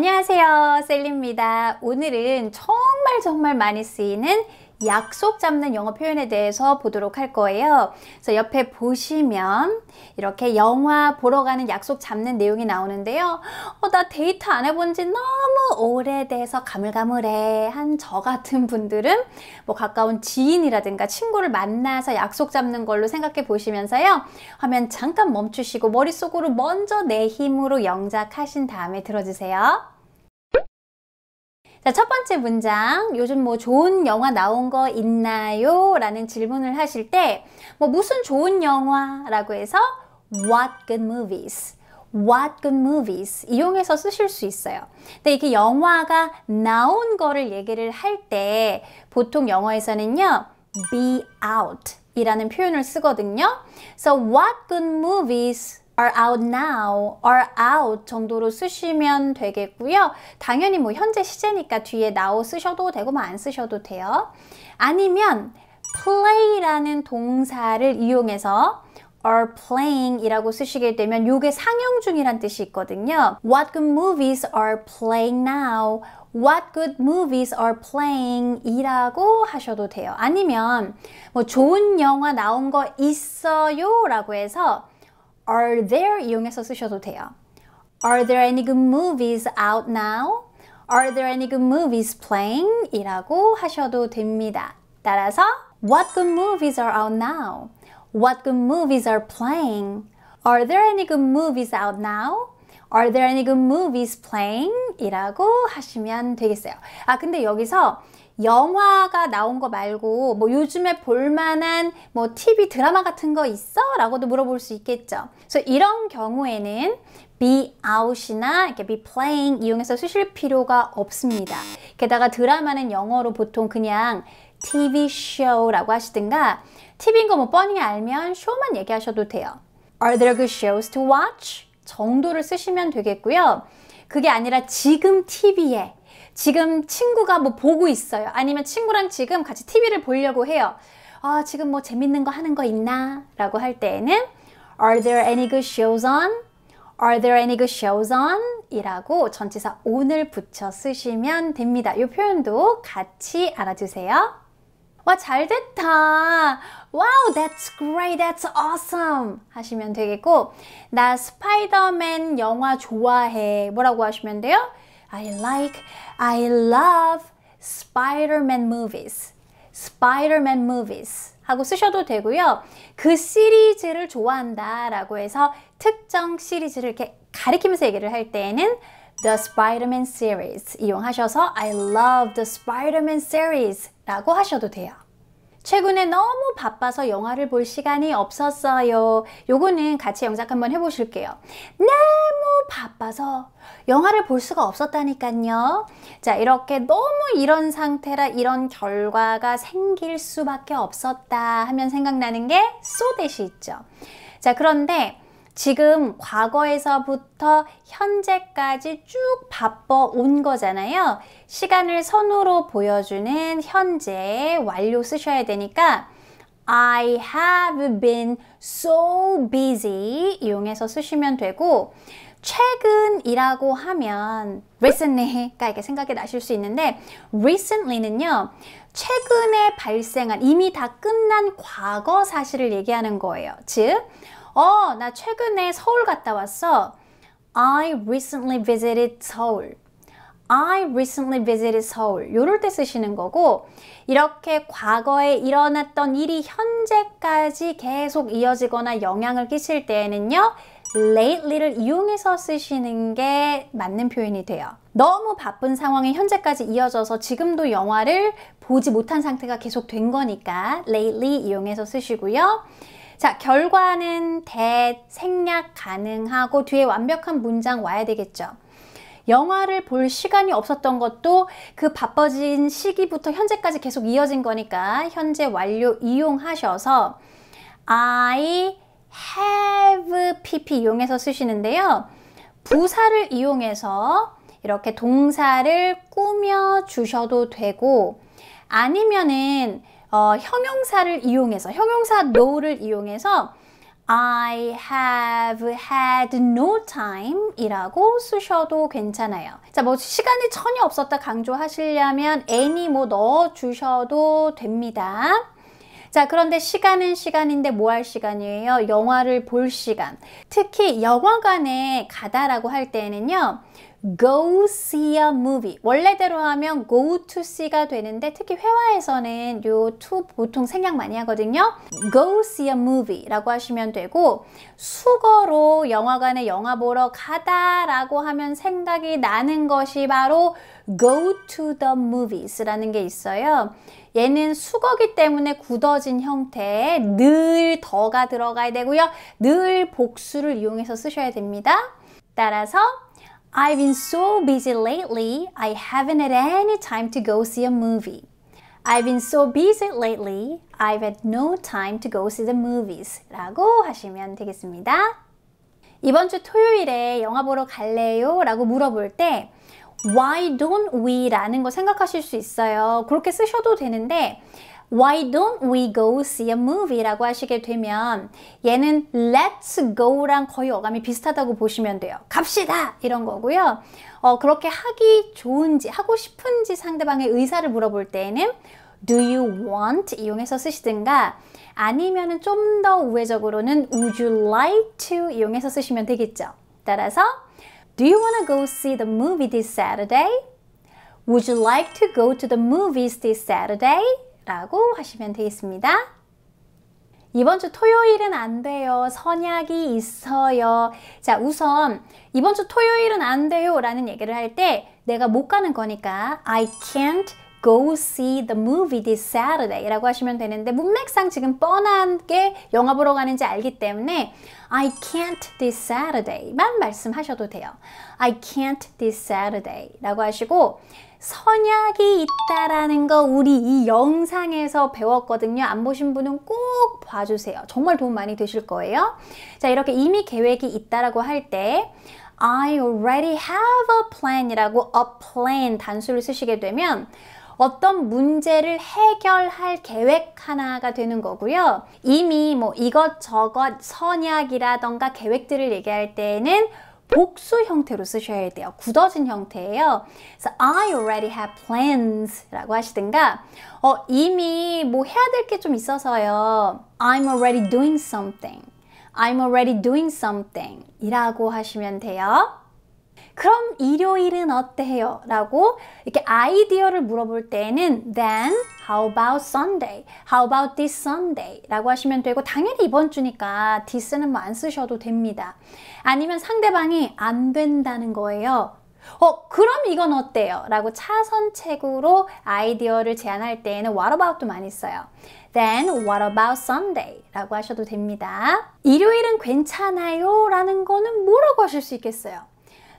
안녕하세요 셀리입니다. 오늘은 정말 정말 많이 쓰이는 약속 잡는 영어 표현에 대해서 보도록 할 거예요. 그래서 옆에 보시면 이렇게 영화 보러 가는 약속 잡는 내용이 나오는데요. 어, 나 데이트 안 해본 지 너무 오래돼서 가물가물해 한 저 같은 분들은 뭐 가까운 지인이라든가 친구를 만나서 약속 잡는 걸로 생각해 보시면서요. 화면 잠깐 멈추시고 머릿속으로 먼저 내 힘으로 영작하신 다음에 들어주세요. 자, 첫 번째 문장. 요즘 뭐 좋은 영화 나온 거 있나요? 라는 질문을 하실 때, 뭐 무슨 좋은 영화라고 해서 What good movies? What good movies? 이용해서 쓰실 수 있어요. 근데 이렇게 영화가 나온 거를 얘기를 할 때 보통 영어에서는요, be out 이라는 표현을 쓰거든요. So what good movies are out now, are out 정도로 쓰시면 되겠고요. 당연히 뭐 현재 시제니까 뒤에 now 쓰셔도 되고 뭐 안 쓰셔도 돼요. 아니면 play라는 동사를 이용해서 are playing 이라고 쓰시게 되면 요게 상영 중이란 뜻이 있거든요. What good movies are playing now? What good movies are playing? 이라고 하셔도 돼요. 아니면 뭐 좋은 영화 나온 거 있어요? 라고 해서 are there 이용해서 쓰셔도 돼요. Are there any good movies out now? Are there any good movies playing? 이라고 하셔도 됩니다. 따라서 What good movies are out now? What good movies are playing? Are there any good movies out now? Are there any good movies playing? 이라고 하시면 되겠어요. 아, 근데 여기서 영화가 나온 거 말고 뭐 요즘에 볼만한 뭐 TV 드라마 같은 거 있어? 라고도 물어볼 수 있겠죠. 그래서 이런 경우에는 be out이나 이렇게 be playing 이용해서 쓰실 필요가 없습니다. 게다가 드라마는 영어로 보통 그냥 TV show라고 하시든가 TV인 거 뭐 뻔히 알면 쇼만 얘기하셔도 돼요. Are there good shows to watch? 정도를 쓰시면 되겠고요. 그게 아니라 지금 TV에 지금 친구가 뭐 보고 있어요. 아니면 친구랑 지금 같이 TV를 보려고 해요. 아, 지금 뭐 재밌는 거 하는 거 있나? 라고 할 때에는 Are there any good shows on? Are there any good shows on? 이라고 전치사 on을 붙여 쓰시면 됩니다. 이 표현도 같이 알아두세요. 와, 잘 됐다. Wow, that's great. That's awesome. 하시면 되겠고, 나 스파이더맨 영화 좋아해. 뭐라고 하시면 돼요? I like, I love Spider-Man movies. Spider-Man movies. 하고 쓰셔도 되고요. 그 시리즈를 좋아한다 라고 해서 특정 시리즈를 이렇게 가리키면서 얘기를 할 때에는 The Spider-Man series 이용하셔서 I love the Spider-Man series 라고 하셔도 돼요. 최근에 너무 바빠서 영화를 볼 시간이 없었어요. 요거는 같이 영작 한번 해보실게요. 너무 바빠서 영화를 볼 수가 없었다니까요. 자, 이렇게 너무 이런 상태라 이런 결과가 생길 수밖에 없었다 하면 생각나는 게 so that이 있죠. 자, 그런데 지금 과거에서부터 현재까지 쭉 바빠 온 거잖아요. 시간을 선으로 보여주는 현재 완료 쓰셔야 되니까 I have been so busy 이용해서 쓰시면 되고 최근이라고 하면 recently가 이렇게 생각이 나실 수 있는데 recently는요 최근에 발생한 이미 다 끝난 과거 사실을 얘기하는 거예요. 즉 어, 나 최근에 서울 갔다 왔어. I recently visited Seoul. I recently visited Seoul. 요럴 때 쓰시는 거고 이렇게 과거에 일어났던 일이 현재까지 계속 이어지거나 영향을 끼칠 때에는요. Lately를 이용해서 쓰시는 게 맞는 표현이 돼요. 너무 바쁜 상황이 현재까지 이어져서 지금도 영화를 보지 못한 상태가 계속 된 거니까 lately 이용해서 쓰시고요. 자, 결과는 대 생략 가능하고 뒤에 완벽한 문장 와야 되겠죠. 영화를 볼 시간이 없었던 것도 그 바빠진 시기부터 현재까지 계속 이어진 거니까 현재 완료 이용하셔서 I have pp 이용해서 쓰시는데요. 부사를 이용해서 이렇게 동사를 꾸며 주셔도 되고 아니면은 어, 형용사를 이용해서 형용사 know를 이용해서 I have had no time 이라고 쓰셔도 괜찮아요. 자, 뭐 시간이 전혀 없었다 강조하시려면 any 뭐 넣어 주셔도 됩니다. 자, 그런데 시간은 시간인데 뭐 할 시간이에요? 영화를 볼 시간. 특히 영화관에 가다라고 할 때에는요. Go see a movie. 원래대로 하면 go to see가 되는데 특히 회화에서는 요 to 보통 생략 많이 하거든요. go see a movie 라고 하시면 되고 수거로 영화관에 영화 보러 가다 라고 하면 생각이 나는 것이 바로 go to the movies 라는 게 있어요. 얘는 수거기 때문에 굳어진 형태 늘 더가 들어가야 되고요. 늘 복수를 이용해서 쓰셔야 됩니다. 따라서 I've been so busy lately, I haven't had any time to go see a movie. I've been so busy lately, I've had no time to go see the movies. 라고 하시면 되겠습니다. 이번 주 토요일에 영화 보러 갈래요? 라고 물어볼 때 Why don't we? 라는 거 생각하실 수 있어요. 그렇게 쓰셔도 되는데 Why don't we go see a movie? 라고 하시게 되면 얘는 let's go랑 거의 어감이 비슷하다고 보시면 돼요. 갑시다! 이런 거고요. 어, 그렇게 하기 좋은지, 하고 싶은지 상대방의 의사를 물어볼 때에는 do you want? 이용해서 쓰시든가 아니면은 좀 더 우회적으로는 would you like to? 이용해서 쓰시면 되겠죠. 따라서 Do you want to go see the movie this Saturday? Would you like to go to the movies this Saturday? 라고 하시면 되겠습니다. 이번 주 토요일은 안 돼요. 선약이 있어요. 자, 우선 이번 주 토요일은 안 돼요 라는 얘기를 할 때 내가 못 가는 거니까 I can't go see the movie this Saturday 라고 하시면 되는데 문맥상 지금 뻔하게 영화 보러 가는지 알기 때문에 I can't this Saturday 만 말씀하셔도 돼요. I can't this Saturday 라고 하시고 선약이 있다라는 거 우리 이 영상에서 배웠거든요. 안 보신 분은 꼭 봐주세요. 정말 도움 많이 되실 거예요. 자, 이렇게 이미 계획이 있다라고 할 때 I already have a plan 이라고 a plan 단수를 쓰시게 되면 어떤 문제를 해결할 계획 하나가 되는 거고요. 이미 뭐 이것저것 선약이라던가 계획들을 얘기할 때에는 복수 형태로 쓰셔야 돼요. 굳어진 형태예요. 그래서 I already have plans 라고 하시든가 어, 이미 뭐 해야 될 게 좀 있어서요. I'm already doing something. I'm already doing something 이라고 하시면 돼요. 그럼 일요일은 어때요? 라고 이렇게 아이디어를 물어볼 때는 then how about Sunday? How about this Sunday? 라고 하시면 되고 당연히 이번 주니까 this는 뭐 안 쓰셔도 됩니다. 아니면 상대방이 안 된다는 거예요. 어, 그럼 이건 어때요? 라고 차선책으로 아이디어를 제안할 때에는 what about도 많이 써요. Then what about Sunday? 라고 하셔도 됩니다. 일요일은 괜찮아요? 라는 거는 뭐라고 하실 수 있겠어요?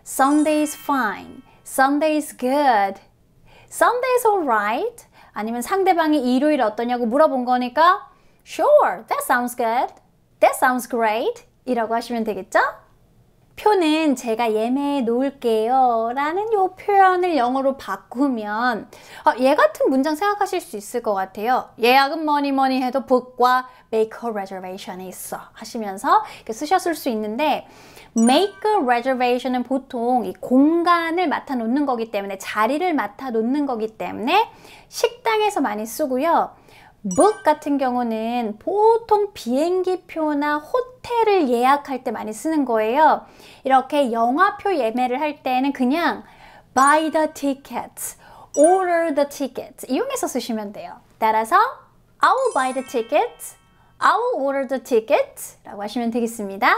Sunday is fine. Sunday is good. Sunday is alright. 아니면 상대방이 일요일 어떠냐고 물어본 거니까 Sure, that sounds good. That sounds great. 이라고 하시면 되겠죠? 표는 제가 예매해 놓을게요 라는 요 표현을 영어로 바꾸면 어, 얘 같은 문장 생각하실 수 있을 것 같아요. 예약은 뭐니 뭐니 해도 book과 make a reservation이 있어 하시면서 쓰셨을 수 있는데 make a reservation은 보통 이 공간을 맡아 놓는 거기 때문에 자리를 맡아 놓는 거기 때문에 식당에서 많이 쓰고요 book 같은 경우는 보통 비행기표나 호텔을 예약할 때 많이 쓰는 거예요. 이렇게 영화표 예매를 할 때는 그냥 buy the tickets, order the tickets 이용해서 쓰시면 돼요. 따라서 I will buy the tickets, I will order the tickets 라고 하시면 되겠습니다.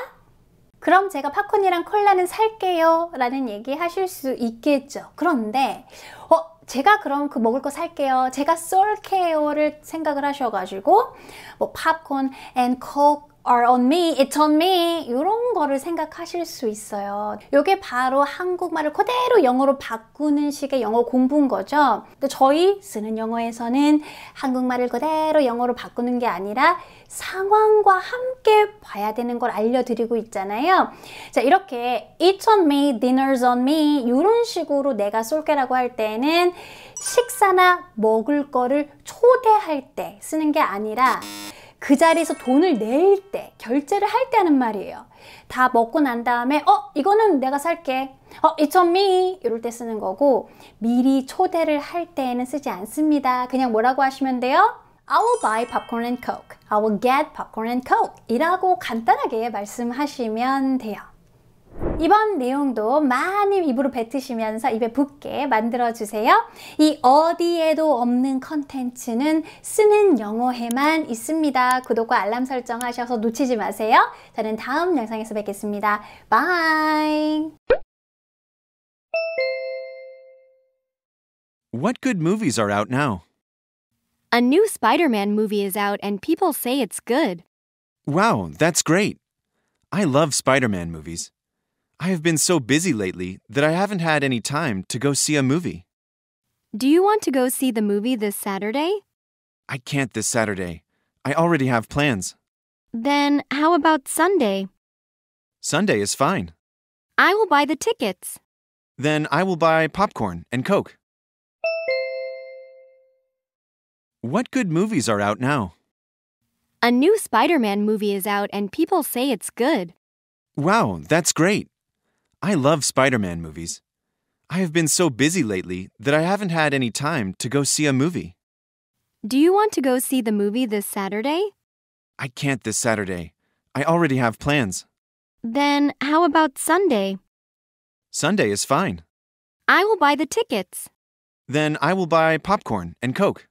그럼 제가 팝콘이랑 콜라는 살게요 라는 얘기 하실 수 있겠죠. 그런데 어, 제가 그럼 그 먹을 거 살게요. 제가 쏠게요를 생각을 하셔가지고 뭐 팝콘 coke are on me, it's on me 이런 거를 생각하실 수 있어요. 이게 바로 한국말을 그대로 영어로 바꾸는 식의 영어 공부인 거죠. 근데 저희 쓰는 영어에서는 한국말을 그대로 영어로 바꾸는 게 아니라 상황과 함께 봐야 되는 걸 알려드리고 있잖아요. 자 이렇게 it's on me, dinner's on me 이런 식으로 내가 쏠게라고 할 때는 식사나 먹을 거를 초대할 때 쓰는 게 아니라 그 자리에서 돈을 낼 때, 결제를 할 때 하는 말이에요. 다 먹고 난 다음에, 어, 이거는 내가 살게. 어, it's on me. 이럴 때 쓰는 거고, 미리 초대를 할 때에는 쓰지 않습니다. 그냥 뭐라고 하시면 돼요? I will buy popcorn and coke. I will get popcorn and coke. 이라고 간단하게 말씀하시면 돼요. 이번 내용도 많이 입으로 뱉으시면서 입에 붙게 만들어주세요. 이 어디에도 없는 컨텐츠는 쓰는 영어에만 있습니다. 구독과 알람 설정하셔서 놓치지 마세요. 저는 다음 영상에서 뵙겠습니다. bye! What good movies are out now? A new Spider Man movie is out and people say it's good. Wow, that's great. I love Spider Man movies. I have been so busy lately that I haven't had any time to go see a movie. Do you want to go see the movie this Saturday? I can't this Saturday. I already have plans. Then how about Sunday? Sunday is fine. I will buy the tickets. Then I will buy popcorn and Coke. What good movies are out now? A new Spider Man movie is out and people say it's good. Wow, that's great. I love Spider Man movies. I have been so busy lately that I haven't had any time to go see a movie. Do you want to go see the movie this Saturday? I can't this Saturday. I already have plans. Then how about Sunday? Sunday is fine. I will buy the tickets. Then I will buy popcorn and Coke.